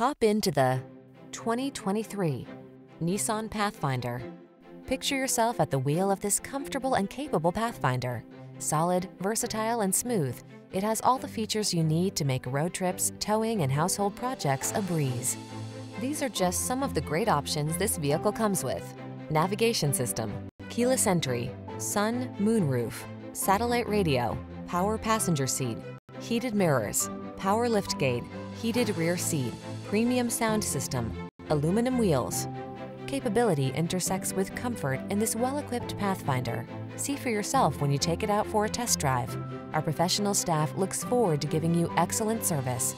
Hop into the 2023 Nissan Pathfinder. Picture yourself at the wheel of this comfortable and capable Pathfinder. Solid, versatile, and smooth, it has all the features you need to make road trips, towing, and household projects a breeze. These are just some of the great options this vehicle comes with. Navigation system, keyless entry, sun, moonroof, satellite radio, power passenger seat, heated mirrors, power lift gate, heated rear seat, premium sound system, aluminum wheels. Capability intersects with comfort in this well-equipped Pathfinder. See for yourself when you take it out for a test drive. Our professional staff looks forward to giving you excellent service.